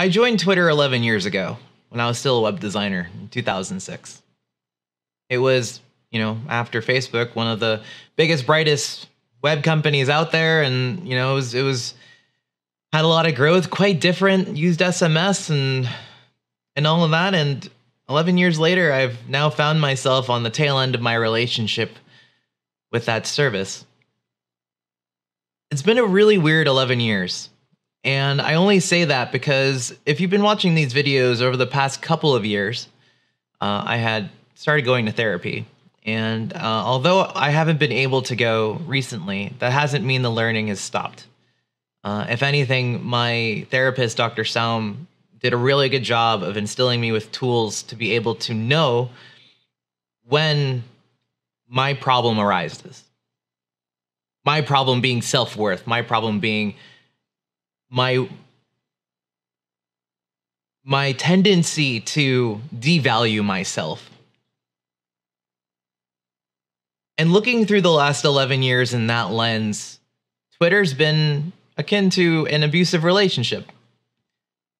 I joined Twitter 11 years ago when I was still a web designer in 2006. It was, you know, after Facebook, one of the biggest, brightest web companies out there, and you know, it was, it was had a lot of growth, quite different, used SMS and and all of that. And 11 years later, I've now found myself on the tail end of my relationship with that service. It's been a really weird 11 years. And I only say that because if you've been watching these videos over the past couple of years, uh, I had started going to therapy. And uh, although I haven't been able to go recently, that hasn't mean the learning has stopped. Uh, if anything, my therapist, Dr. Saum, did a really good job of instilling me with tools to be able to know when my problem arises. My problem being self worth, my problem being my my tendency to devalue myself. And looking through the last 11 years in that lens, Twitter's been akin to an abusive relationship.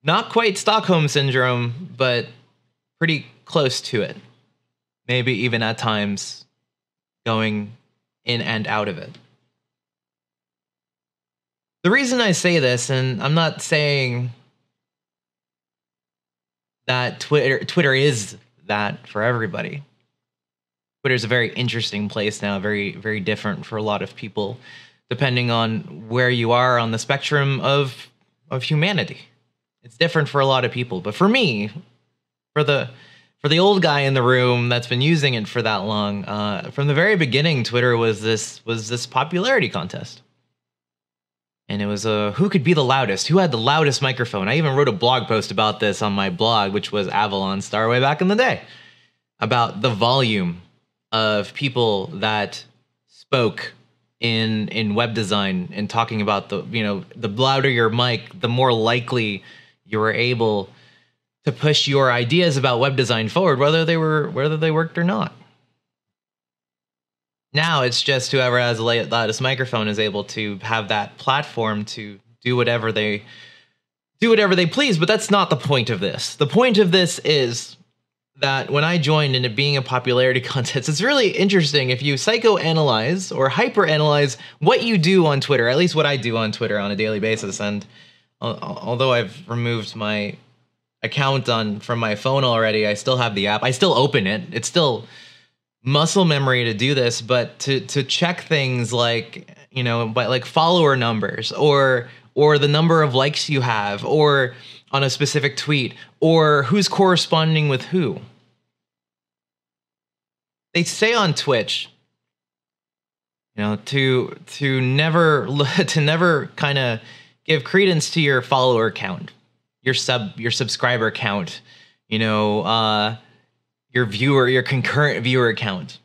Not quite Stockholm syndrome, but pretty close to it. Maybe even at times going in and out of it. The reason I say this, and I'm not saying that Twitter Twitter is that for everybody. Twitter is a very interesting place now, very very different for a lot of people, depending on where you are on the spectrum of of humanity. It's different for a lot of people, but for me, for the for the old guy in the room that's been using it for that long, uh, from the very beginning, Twitter was this was this popularity contest and it was uh, who could be the loudest? Who had the loudest microphone? I even wrote a blog post about this on my blog, which was Avalonstar way back in the day, about the volume of people that spoke in in web design and talking about the you know the louder your mic, the more likely you were able to push your ideas about web design forward, whether they were whether they worked or not. Now it's just whoever has the loudest microphone is able to have that platform to do whatever they do whatever they please. But that's not the point of this. The point of this is that when I joined into being a popularity contest, it's really interesting if you psychoanalyze or hyperanalyze what you do on Twitter, at least what I do on Twitter on a daily basis. And although I've removed my account on from my phone already, I still have the app. I still open it. It's still muscle memory to do this, but to to check things like you know, by like follower numbers or or the number of likes you have or on a specific tweet or who's corresponding with who. They say on Twitch, you know, to to never to never kind of give credence to your follower count, your sub your subscriber count, you know, uh your viewer, your concurrent viewer count.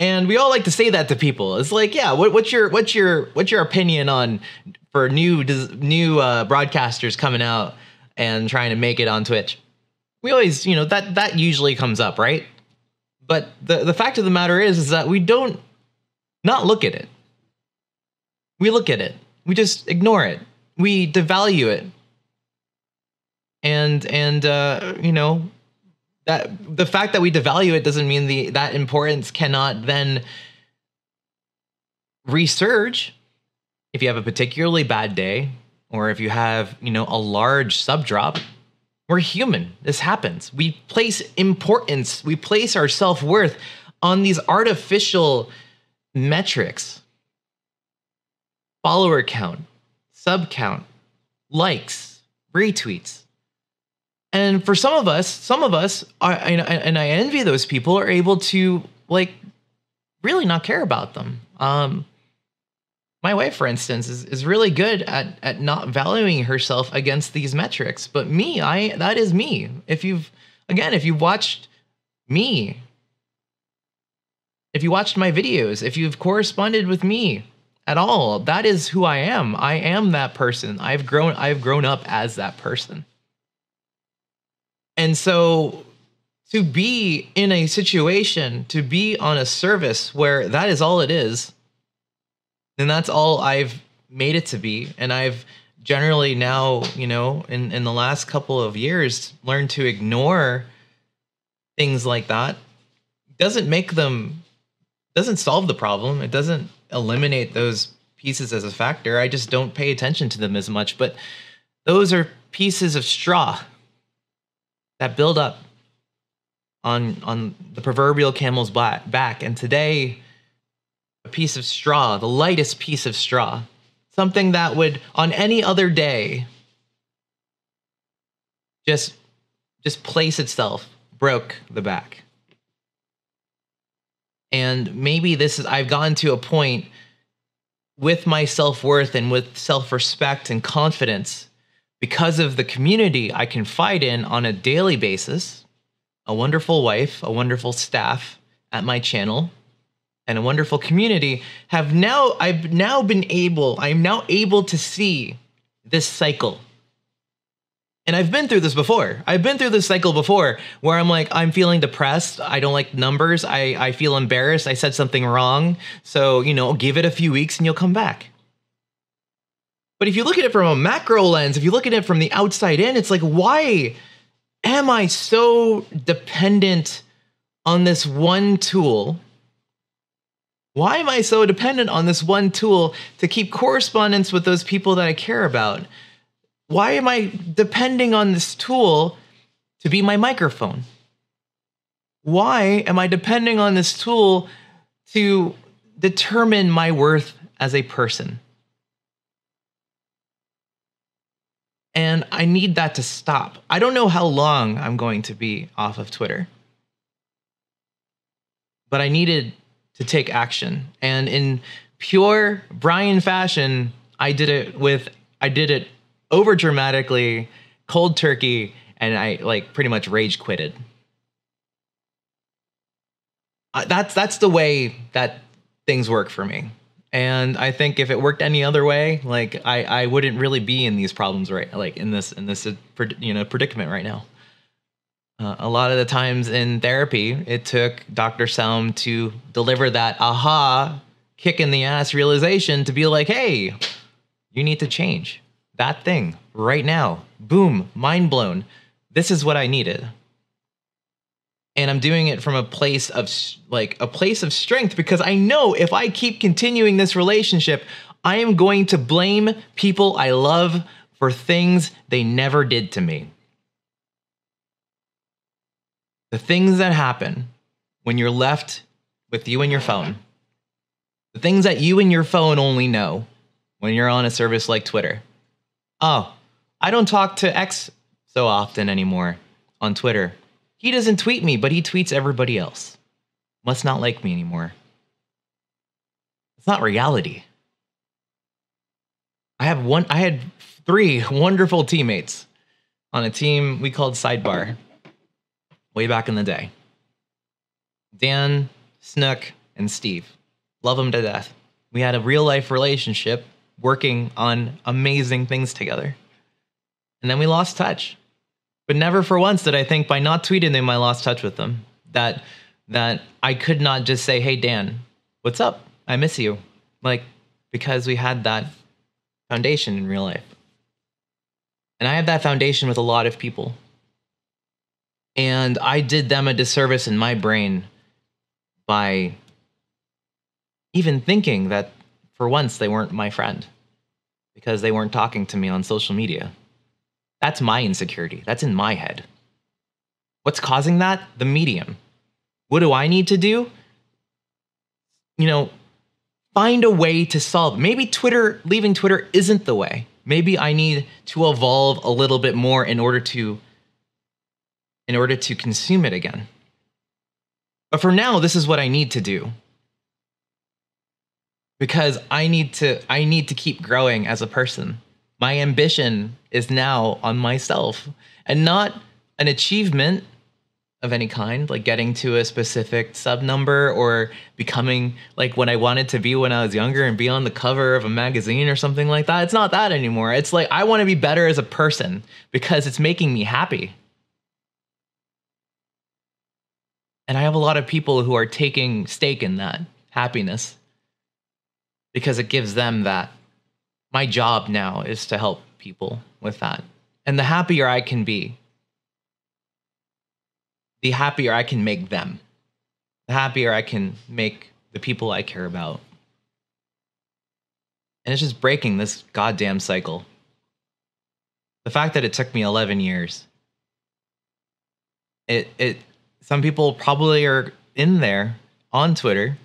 And we all like to say that to people. It's like, yeah, what, what's your what's your what's your opinion on for new new uh, broadcasters coming out and trying to make it on Twitch? We always, you know, that that usually comes up, right? But the the fact of the matter is, is that we don't not look at it. We look at it. We just ignore it. We devalue it. And and uh, you know, that the fact that we devalue it doesn't mean the that importance cannot then resurge if you have a particularly bad day or if you have you know a large sub drop. We're human. This happens. We place importance we place our self-worth on these artificial metrics. Follower count sub count likes retweets and for some of us, some of us, are, and I envy those people, are able to like really not care about them. Um, my wife, for instance, is, is really good at at not valuing herself against these metrics. But me, I that is me. If you've again, if you've watched me, if you watched my videos, if you've corresponded with me at all, that is who I am. I am that person. I've grown I've grown up as that person. And so to be in a situation, to be on a service where that is all it is, then that's all I've made it to be. And I've generally now, you know, in, in the last couple of years, learned to ignore things like that. Doesn't make them, doesn't solve the problem. It doesn't eliminate those pieces as a factor. I just don't pay attention to them as much. But those are pieces of straw that build up on on the proverbial camel's back. And today, a piece of straw, the lightest piece of straw, something that would on any other day just just place itself broke the back. And maybe this is I've gotten to a point with my self-worth and with self-respect and confidence because of the community I confide in on a daily basis, a wonderful wife, a wonderful staff at my channel, and a wonderful community have now I've now been able, I'm now able to see this cycle. And I've been through this before. I've been through this cycle before where I'm like, I'm feeling depressed. I don't like numbers. I, I feel embarrassed. I said something wrong. So, you know, give it a few weeks and you'll come back. But if you look at it from a macro lens, if you look at it from the outside in, it's like, why am I so dependent on this one tool? Why am I so dependent on this one tool to keep correspondence with those people that I care about? Why am I depending on this tool to be my microphone? Why am I depending on this tool to determine my worth as a person? And I need that to stop. I don't know how long I'm going to be off of Twitter, but I needed to take action. And in pure Bryan fashion, I did it with, I did it over dramatically, cold turkey, and I like pretty much rage quitted. Uh, that's that's the way that things work for me. And I think if it worked any other way, like I, I wouldn't really be in these problems right, like in this in this you know predicament right now. Uh, a lot of the times in therapy, it took Dr. Selm to deliver that aha kick in the ass realization to be like, hey, you need to change that thing right now. Boom, mind blown. This is what I needed and I'm doing it from a place of like a place of strength because I know if I keep continuing this relationship, I am going to blame people I love for things they never did to me. The things that happen when you're left with you and your phone, the things that you and your phone only know when you're on a service like Twitter. Oh, I don't talk to X so often anymore on Twitter. He doesn't tweet me, but he tweets everybody else. Must not like me anymore. It's not reality. I have one I had three wonderful teammates on a team we called Sidebar way back in the day. Dan, Snook, and Steve. Love them to death. We had a real life relationship working on amazing things together. And then we lost touch. But never for once did I think by not tweeting them I lost touch with them. That that I could not just say, "Hey Dan, what's up? I miss you." Like because we had that foundation in real life. And I have that foundation with a lot of people. And I did them a disservice in my brain by even thinking that for once they weren't my friend because they weren't talking to me on social media. That's my insecurity. That's in my head. What's causing that? The medium. What do I need to do? You know, find a way to solve. Maybe Twitter, leaving Twitter isn't the way. Maybe I need to evolve a little bit more in order to in order to consume it again. But for now, this is what I need to do. Because I need to I need to keep growing as a person my ambition is now on myself and not an achievement of any kind, like getting to a specific sub number or becoming like what I wanted to be when I was younger and be on the cover of a magazine or something like that. It's not that anymore. It's like I want to be better as a person because it's making me happy. And I have a lot of people who are taking stake in that happiness because it gives them that my job now is to help people with that. And the happier I can be, the happier I can make them. The happier I can make the people I care about. And it's just breaking this goddamn cycle. The fact that it took me 11 years. It it some people probably are in there on Twitter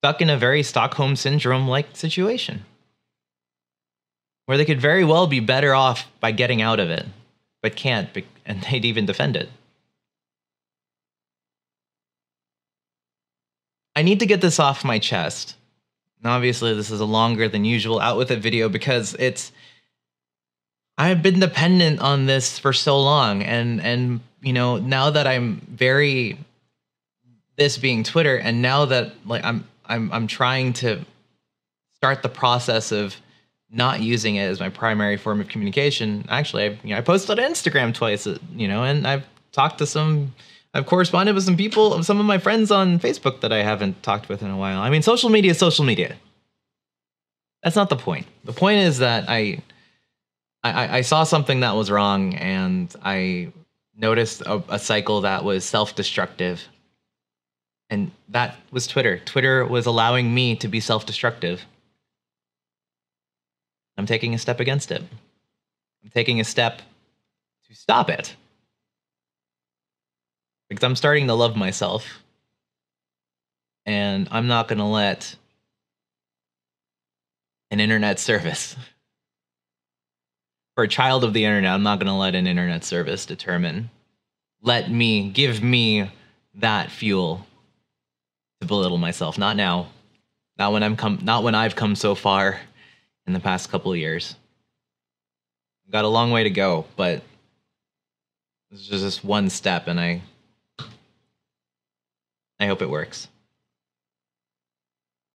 stuck in a very Stockholm syndrome like situation where they could very well be better off by getting out of it, but can't, and they'd even defend it. I need to get this off my chest. And obviously, this is a longer than usual out with it video because it's. I've been dependent on this for so long, and and you know now that I'm very, this being Twitter, and now that like I'm I'm I'm trying to start the process of not using it as my primary form of communication. Actually, I, you know, I posted on Instagram twice, uh, you know, and I've talked to some, I've corresponded with some people, some of my friends on Facebook that I haven't talked with in a while. I mean, social media is social media. That's not the point. The point is that I, I, I saw something that was wrong, and I noticed a, a cycle that was self-destructive. And that was Twitter. Twitter was allowing me to be self-destructive I'm taking a step against it. I'm taking a step to stop it. Because I'm starting to love myself. And I'm not going to let an internet service, for a child of the internet, I'm not going to let an internet service determine, let me, give me that fuel to belittle myself. Not now. Not when I'm come, not when I've come so far in the past couple of years. Got a long way to go, but this is just one step, and I I hope it works.